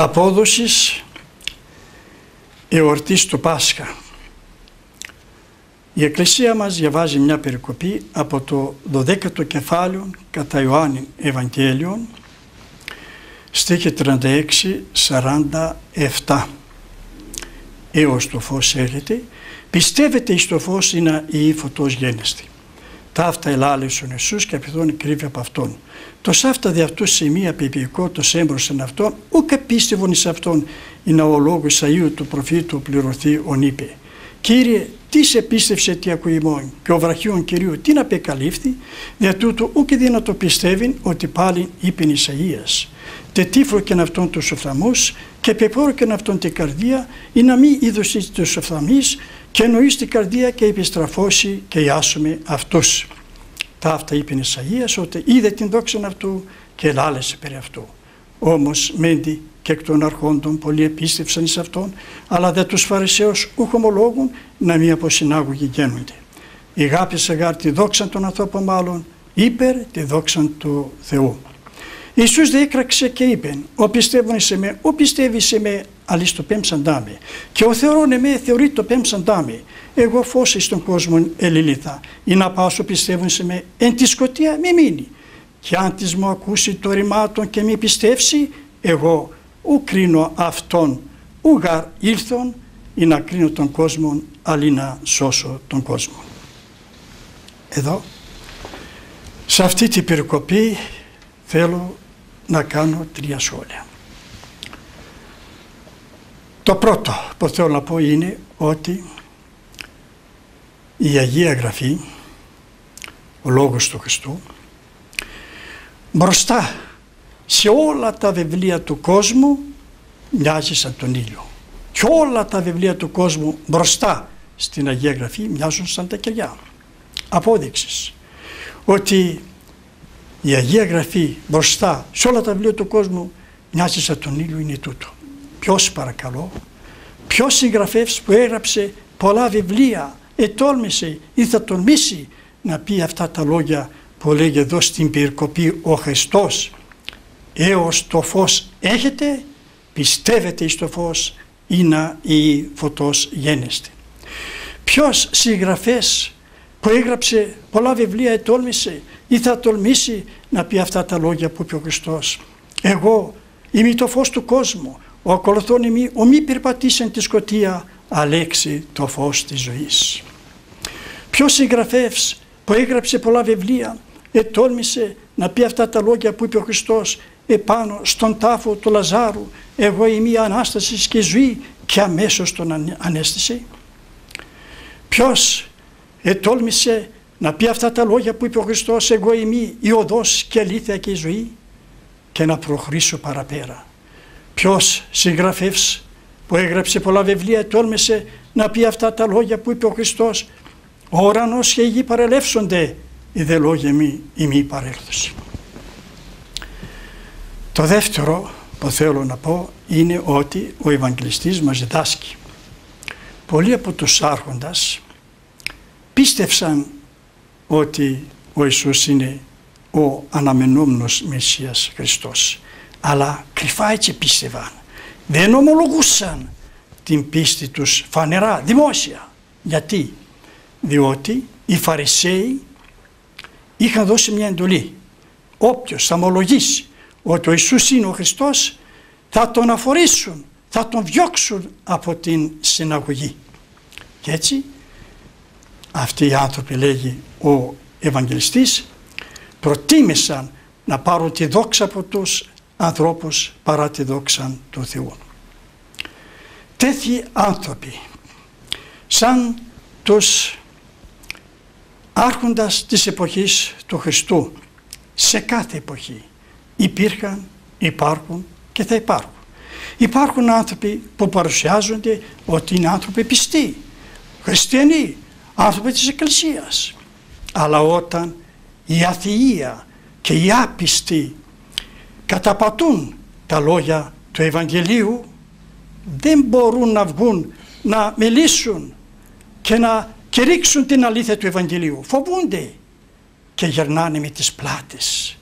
απόδοσης εορτής του Πάσχα. Η Εκκλησία μας διαβάζει μια περικοπή από το 12ο κεφάλαιο κατά Ιωάννη Ευαγγέλιον στίχη 36-47 έως το φως έρχεται πιστεύετε εις το φως είναι η φωτός γένεστη ταύτα ελάλησον Ιησούς και απειθών κρύβει από Αυτόν. Το σάφτα δι' αυτού σε μία πιπικό το σέμπροσεν Αυτόν, ούκ πίστευον εις Αυτόν, είναι ο λόγος Αγίου του προφήτου πληρωθεί ον είπε. Κύριε, τι σε πίστευσε τι ακουημόν και ο βραχιόν Κυρίου τι να πεκαλύφθη, δια τούτου ούκ το πιστεύει ότι πάλι είπε Ισαΐας. Τε τύφρο και αυτόν τους οφθαμούς και πεπόρο και αυτόν την καρδία ή να μην είδωσης τους οφθαμείς και εννοείς στην καρδία και επιστραφώσει και ιάσουμε αυτούς. Τα αυτά είπε η Ισαΐας ότι είδε την δόξα αυτού και ελάλεσε περί αυτού. Όμως μέντι και εκ των αρχόντων πολλοί επίστευσαν εις αυτόν, αλλά δε τους Φαρισαίους ούχ ομολόγουν να μη αποσυνάγωγοι γένονται. Η αγάπη σε γάρ τη δόξα των ανθρώπων μάλλον, υπερ τη δόξα του Θεού. Ιησούς διέκραξε και είπε, ο πιστεύουν σε με, ο πιστεύει σε με, αλλά το πέμψαντά με. Και ο θεωρών εμέ θεωρεί το πέμψαντά με. Εγώ φως εις τον κόσμο ελιλήθα, ή να πάω σου πιστεύουν σε με, εν τη σκοτία μη μείνει. Και αν της μου ακούσει το ρημάτων και μη πιστεύσει, εγώ ου κρίνω αυτόν, ου γαρ ήλθον, ή να κρίνω τον κόσμο, αλλά να σώσω τον κόσμο. Εδώ, σε αυτή την περικοπή θέλω να κάνω τρία σχόλια. Το πρώτο που θέλω να πω είναι ότι η Αγία Γραφή, ο Λόγος του Χριστού, μπροστά σε όλα τα βιβλία του κόσμου μοιάζει σαν τον ήλιο. Και όλα τα βιβλία του κόσμου μπροστά στην Αγία Γραφή μοιάζουν σαν τα κεριά. Απόδειξης ότι η Αγία Γραφή μπροστά σε όλα τα βιβλία του κόσμου μοιάζει σαν τον ήλιο είναι τούτο. Ποιος παρακαλώ, ποιος συγγραφεύς που έγραψε πολλά βιβλία ετόλμησε ή θα τολμήσει να πει αυτά τα λόγια που λέγει εδώ στην περικοπή ο Χριστός έως το φως έχετε πιστεύετε εις το φως ή να ή φωτός γένεστε. Ποιος συγγραφές που έγραψε πολλά βιβλία ετόλμησε ή θα τολμήσει να πει αυτά τα λόγια που είπε ο Χριστός; Εγώ είμαι το φως του κόσμου, ο ακολουθών ημί, ο μη περπατήσεν της σκοτία, αλέξει το φως της ζωής. Ποιος συγγραφεύς που έγραψε πολλά βιβλία ετόλμησε να πει αυτά τα λόγια που είπε ο Χριστός επάνω στον τάφο του Λαζάρου εγώ είμαι η Ανάσταση και ζωή και αμέσως τον ανέστησε. Ποιος ετόλμησε να πει αυτά τα λόγια που είπε ο Χριστός εγώ είμαι η οδός και αλήθεια και η ζωή και να προχωρήσω παραπέρα. Ποιος συγγραφεύς που έγραψε πολλά βιβλία τόλμησε να πει αυτά τα λόγια που είπε ο Χριστός ο ουρανός και η γη παρελεύσονται οι δε λόγια μη η μη παρέλθωση. Το δεύτερο που θέλω να πω είναι ότι ο Ευαγγελιστής μας διδάσκει. Πολλοί από τους άρχοντας πίστευσαν ότι ο Ιησούς είναι ο αναμενόμενος Μεσσίας Χριστός. Αλλά κρυφά έτσι πίστευαν. Δεν ομολογούσαν την πίστη τους φανερά, δημόσια. Γιατί; Διότι οι Φαρισαίοι είχαν δώσει μια εντολή. Όποιος θα ομολογήσει ότι ο Ιησούς είναι ο Χριστός θα τον αφορήσουν, θα τον διώξουν από την συναγωγή. Και έτσι αυτοί οι άνθρωποι λέγει ο Ευαγγελιστής προτίμησαν να πάρουν τη δόξα από τους ανθρώπους παρά τη δόξα του Θεού. Τέτοιοι άνθρωποι σαν τους άρχοντας της εποχής του Χριστού σε κάθε εποχή υπήρχαν, υπάρχουν και θα υπάρχουν. Υπάρχουν άνθρωποι που παρουσιάζονται ότι είναι άνθρωποι πιστοί, χριστιανοί, άνθρωποι της Εκκλησίας. Αλλά όταν η αθεία και οι άπιστοι καταπατούν τα λόγια του Ευαγγελίου δεν μπορούν να βγουν να μιλήσουν και να κηρύξουν την αλήθεια του Ευαγγελίου. Φοβούνται και γερνάνε με τις πλάτες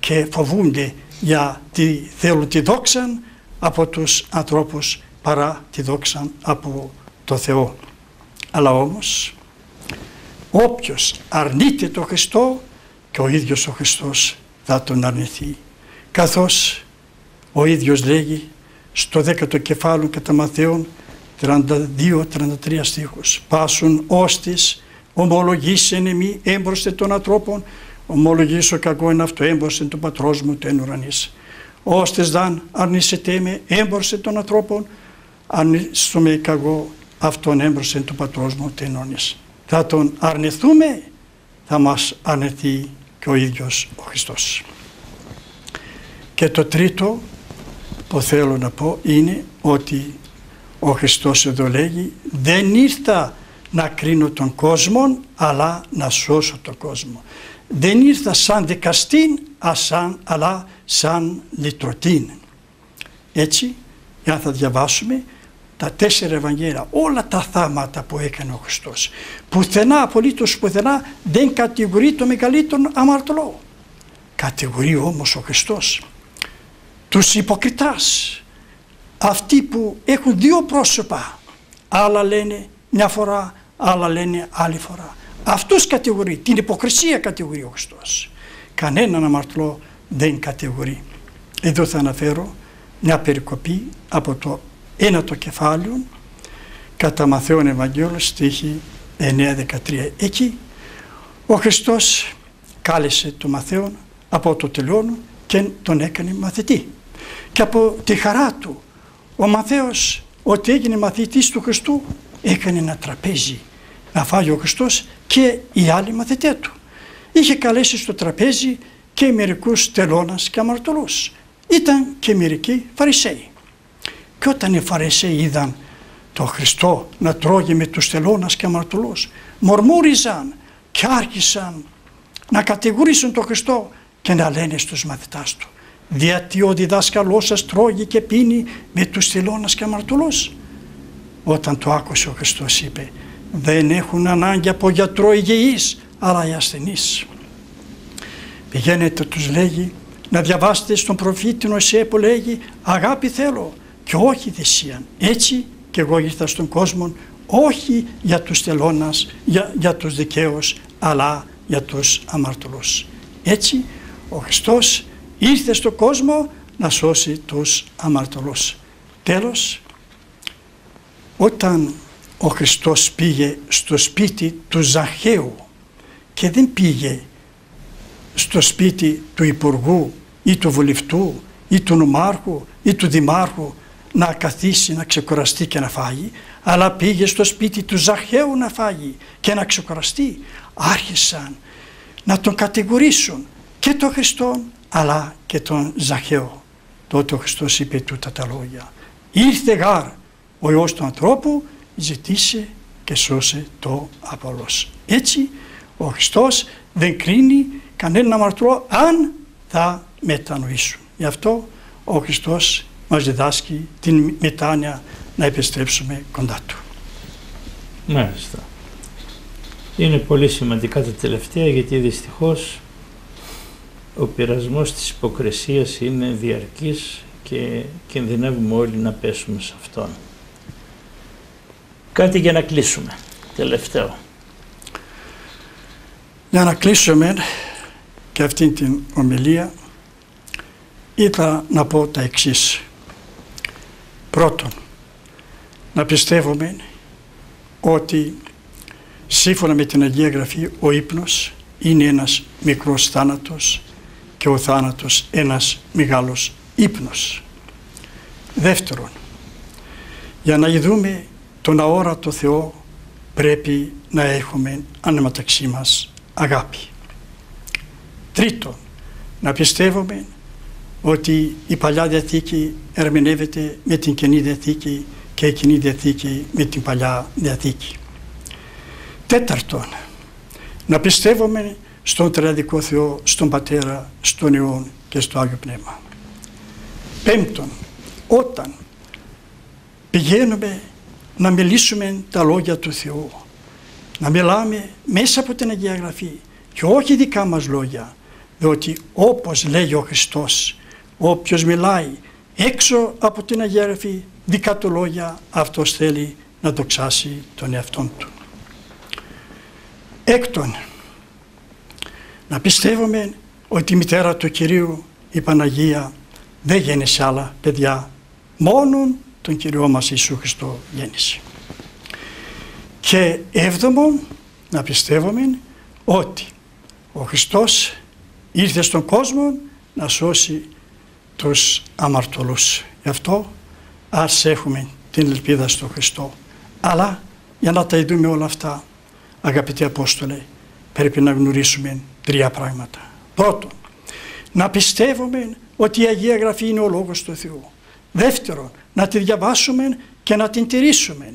και φοβούνται για τη θέλουν τη δόξα από τους ανθρώπους παρά τη δόξα από το Θεό. Αλλά όμως όποιος αρνείται το Χριστό και ο ίδιος ο Χριστός θα τον αρνηθεί. Καθώς ο ίδιος λέγει στο δέκατο κεφάλαιο κατά Μαθαίων 32-33 στίχους «Πάσουν όστις ομολογήσεν εμεί έμπροστε των ανθρώπων ομολογήσω κακό είναι αυτό έμπροστε του πατρός μου του εν ουρανής. Όστες δαν αρνήσετε με έμπροστε των ανθρώπων αρνήσουμε κακό αυτόν έμπροστε του πατρός μου του εν ουρανής. Θα τον αρνηθούμε θα μας αρνηθεί και ο ίδιος ο Χριστός. Και το τρίτο που θέλω να πω είναι ότι ο Χριστός εδώ λέγει δεν ήρθα να κρίνω τον κόσμο αλλά να σώσω τον κόσμο. Δεν ήρθα σαν δικαστήν αλλά σαν λυτρωτήν. Έτσι, για να θα διαβάσουμε τα τέσσερα Ευαγγέλια, όλα τα θάματα που έκανε ο Χριστός. Πουθενά, απολύτως πουθενά, δεν κατηγορεί το μεγαλύτερο αμαρτωλό. Κατηγορεί όμως ο Χριστός τους υποκριτάς, αυτοί που έχουν δύο πρόσωπα, άλλα λένε μια φορά, άλλα λένε άλλη φορά. Αυτούς κατηγορεί, την υποκρισία κατηγορεί ο Χριστός. Κανέναν αμαρτωλό δεν κατηγορεί. Εδώ θα αναφέρω μια περικοπή από το ένατο κεφάλαιο κατά Μαθαίων Ευαγγέλου στίχη 9-13. Εκεί ο Χριστός κάλεσε το Μαθαίον από το τελειώνο και τον έκανε μαθητή. Και από τη χαρά του ο Μαθαίος ότι έγινε μαθητής του Χριστού έκανε ένα τραπέζι να φάει ο Χριστός και οι άλλοι μαθητές του. Είχε καλέσει στο τραπέζι και μερικούς τελώνας και αμαρτωλούς. Ήταν και μερικοί Φαρισαίοι. Και όταν οι Φαρισαίοι είδαν το Χριστό να τρώγει με τους τελώνας και αμαρτωλούς, μορμούριζαν και άρχισαν να κατηγορήσουν τον Χριστό και να λένε στους μαθητάς του διότι ο διδάσκαλός σας τρώγει και πίνει με τους θελώνας και αμαρτωλούς. Όταν το άκουσε ο Χριστός είπε δεν έχουν ανάγκη από γιατρό υγιείς αλλά οι ασθενείς. Πηγαίνετε τους λέγει να διαβάσετε στον προφήτη Νοσέ που λέγει αγάπη θέλω και όχι θυσίαν. Έτσι και εγώ ήρθα στον κόσμο όχι για τους θελώνας, για, για τους δικαίους αλλά για τους αμαρτωλούς. Έτσι ο Χριστός ήρθε στο κόσμο να σώσει τους αμαρτωλούς. Τέλος, όταν ο Χριστός πήγε στο σπίτι του Ζαχαίου και δεν πήγε στο σπίτι του Υπουργού ή του Βουλευτού ή του Νομάρχου ή του Δημάρχου να καθίσει, να ξεκουραστεί και να φάγει, αλλά πήγε στο σπίτι του Ζαχαίου να φάγει και να ξεκουραστεί. Άρχισαν να τον κατηγορήσουν και τον Χριστόν αλλά και τον Ζαχαίο. Τότε ο Χριστός είπε τούτα τα λόγια. Ήρθε γάρ ο Υιός του ανθρώπου, ζητήσε και σώσε το απολός. Έτσι ο Χριστός δεν κρίνει κανέναν αμαρτωλό αν θα μετανοήσουν. Γι' αυτό ο Χριστός μας διδάσκει την μετάνοια να επιστρέψουμε κοντά Του. Μάλιστα. Είναι πολύ σημαντικά τα τελευταία γιατί δυστυχώς ο πειρασμός της υποκρισίας είναι διαρκής και κινδυνεύουμε όλοι να πέσουμε σε αυτόν. Κάτι για να κλείσουμε. Τελευταίο. Για να κλείσουμε και αυτήν την ομιλία ήθελα να πω τα εξής. Πρώτον, να πιστεύουμε ότι σύμφωνα με την Αγία Γραφή ο ύπνος είναι ένας μικρός θάνατος και ο θάνατος ένας μεγάλος ύπνος. Δεύτερον, για να ειδούμε τον αόρατο Θεό πρέπει να έχουμε ανεμεταξύ μας αγάπη. Τρίτον, να πιστεύουμε ότι η Παλιά Διαθήκη ερμηνεύεται με την Καινή Διαθήκη και η Καινή Διαθήκη με την Παλιά Διαθήκη. Τέταρτον, να πιστεύουμε στον Τριαδικό Θεό, στον Πατέρα, στον Υιόν και στο Άγιο Πνεύμα. Πέμπτον, όταν πηγαίνουμε να μιλήσουμε τα λόγια του Θεού, να μιλάμε μέσα από την Αγία Γραφή και όχι δικά μας λόγια, διότι όπως λέει ο Χριστός, όποιος μιλάει έξω από την αγέρευη δικατολόγια αυτός θέλει να δοξάσει τον εαυτόν του. Έκτον, να πιστεύουμε ότι η μητέρα του Κυρίου, η Παναγία, δεν γέννησε άλλα παιδιά, μόνον τον Κυριό μας Ιησού Χριστό γέννησε. Και έβδομον, να πιστεύουμε ότι ο Χριστός ήρθε στον κόσμο να σώσει τους αμαρτωλούς. Γι' αυτό ας έχουμε την ελπίδα στον Χριστό. Αλλά για να τα δούμε όλα αυτά, αγαπητοί Απόστολε, πρέπει να γνωρίσουμε τρία πράγματα. Πρώτον, να πιστεύουμε ότι η Αγία Γραφή είναι ο Λόγος του Θεού. Δεύτερον, να τη διαβάσουμε και να την τηρήσουμε.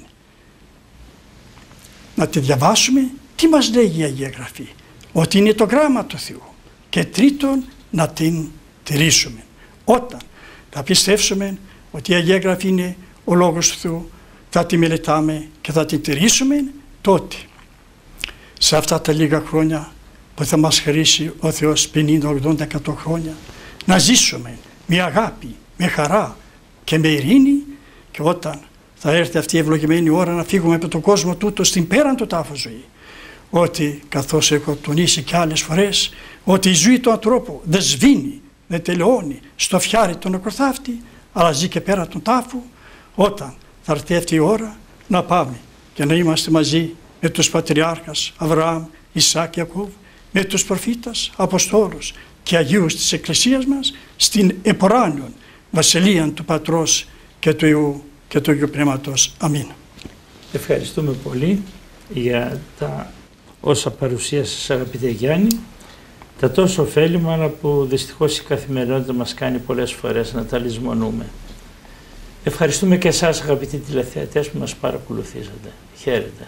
Να τη διαβάσουμε, τι μας λέει η Αγία Γραφή, ότι είναι το γράμμα του Θεού. Και τρίτον, να την τηρήσουμε. Όταν θα πιστέψουμε ότι η Αγία Γραφή είναι ο Λόγος του Θεού, θα τη μελετάμε και θα την τηρήσουμε, τότε σε αυτά τα λίγα χρόνια που θα μας χαρίσει ο Θεός 50, 80, 100 χρόνια. Να ζήσουμε με αγάπη, με χαρά και με ειρήνη και όταν θα έρθει αυτή η ευλογημένη ώρα να φύγουμε από τον κόσμο τούτο στην πέραν του τάφου ζωή. Ότι καθώς έχω τονίσει και άλλες φορές ότι η ζωή του ανθρώπου δεν σβήνει, δεν τελειώνει στο φιάρι του νεκροθάφτη αλλά ζει και πέρα του τάφου όταν θα έρθει αυτή η ώρα να πάμε και να είμαστε μαζί με τους πατριάρχας Αβραάμ, Ισάκ, Ιακώβ, με τους προφήτας, Αποστόλους και Αγίους της Εκκλησίας μας στην εποράνιον βασιλεία του Πατρός και του Υιού και του Υιού Πνεύματος. Αμήν. Ευχαριστούμε πολύ για τα όσα παρουσίασες αγαπητέ Γιάννη τα τόσο ωφέλιμα αλλά που δυστυχώς η καθημερινότητα μας κάνει πολλές φορές να τα λησμονούμε. Ευχαριστούμε και εσάς αγαπητοί τηλεθεατές που μας παρακολουθήσατε. Χαίρετε.